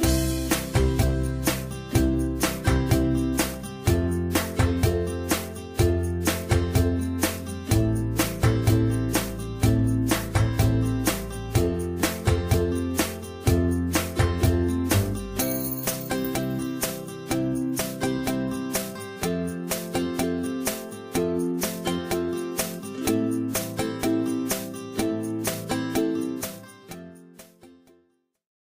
Bye.